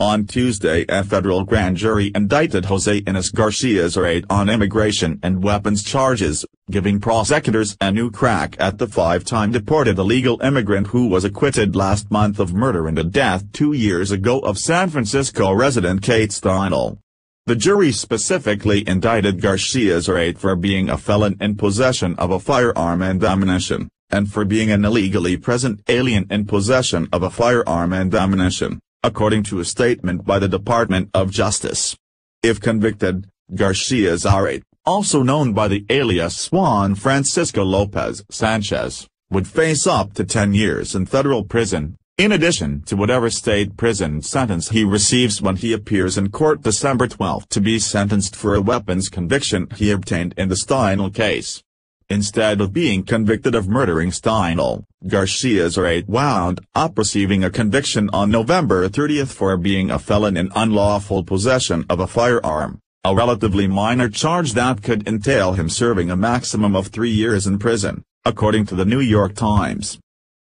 On Tuesday a federal grand jury indicted Jose Ines Garcia's Zarate on immigration and weapons charges, giving prosecutors a new crack at the five-time deported illegal immigrant who was acquitted last month of murder and the death two years ago of San Francisco resident Kate Steinle. The jury specifically indicted Garcia's Zarate for being a felon in possession of a firearm and ammunition, and for being an illegally present alien in possession of a firearm and ammunition according to a statement by the Department of Justice. If convicted, Garcia Zarate, also known by the alias Juan Francisco Lopez Sanchez, would face up to 10 years in federal prison, in addition to whatever state prison sentence he receives when he appears in court December 12 to be sentenced for a weapons conviction he obtained in the Steinle case. Instead of being convicted of murdering Steinle, Garcia Zarate wound up receiving a conviction on November 30 for being a felon in unlawful possession of a firearm, a relatively minor charge that could entail him serving a maximum of three years in prison, according to the New York Times.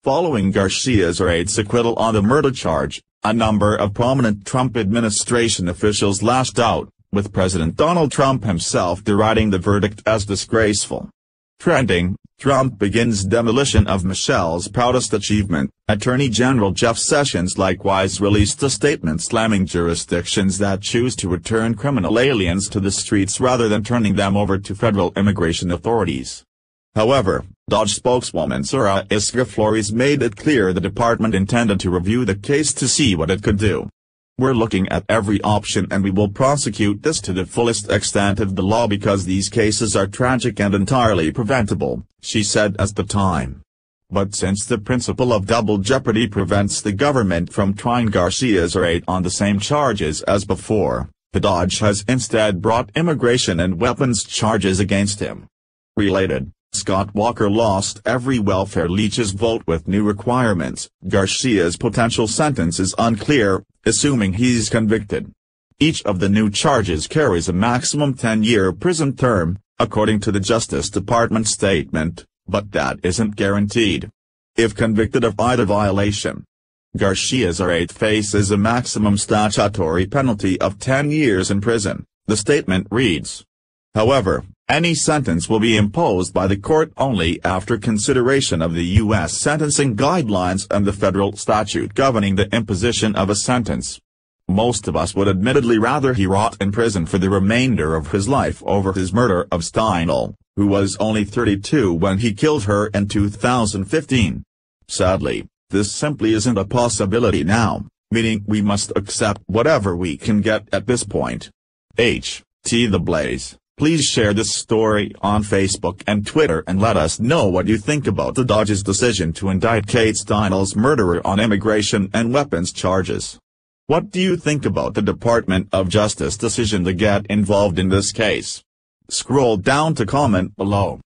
Following Garcia's Zarate's acquittal on the murder charge, a number of prominent Trump administration officials lashed out, with President Donald Trump himself deriding the verdict as disgraceful. Trending, Trump begins demolition of Michelle's proudest achievement. Attorney General Jeff Sessions likewise released a statement slamming jurisdictions that choose to return criminal aliens to the streets rather than turning them over to federal immigration authorities. However, DOJ spokeswoman Sarah Isgur Flores made it clear the department intended to review the case to see what it could do. We're looking at every option and we will prosecute this to the fullest extent of the law because these cases are tragic and entirely preventable, she said at the time. But since the principle of double jeopardy prevents the government from trying Garcia Zarate on the same charges as before, the DOJ has instead brought immigration and weapons charges against him. Related, Scott Walker lost every welfare leech's vote with new requirements. Garcia's potential sentence is unclear, assuming he's convicted. Each of the new charges carries a maximum 10-year prison term, according to the Justice Department statement, but that isn't guaranteed. If convicted of either violation, Garcia Zarate faces a maximum statutory penalty of 10 years in prison, the statement reads. However, any sentence will be imposed by the court only after consideration of the U.S. sentencing guidelines and the federal statute governing the imposition of a sentence. Most of us would admittedly rather he rot in prison for the remainder of his life over his murder of Steinle, who was only 32 when he killed her in 2015. Sadly, this simply isn't a possibility now, meaning we must accept whatever we can get at this point. H. T. The Blaze Please share this story on Facebook and Twitter and let us know what you think about the DOJ's decision to indict Kate Steinle's murderer on immigration and weapons charges. What do you think about the Department of Justice decision to get involved in this case? Scroll down to comment below.